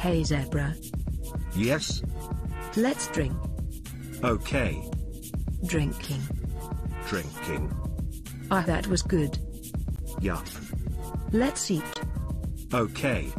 Hey zebra. Yes? Let's drink. Okay. Drinking. Drinking. Ah that was good. Yup. Let's eat. Okay.